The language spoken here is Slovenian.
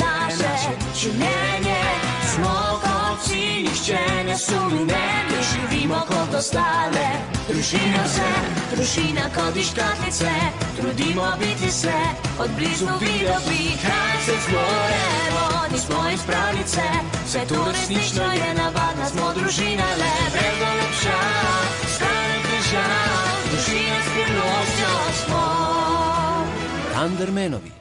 naše življenje. Smo kot sini ščene, suminene, živimo kot ostale. Družina vse, družina kot iz škatlice, trudimo biti se, od blizu videl bi, kaj se zmoremo, nismo iz pravljice, vse to resnično je navadna, smo družina le, brez lepša, stare težav, družina s Under Menovi.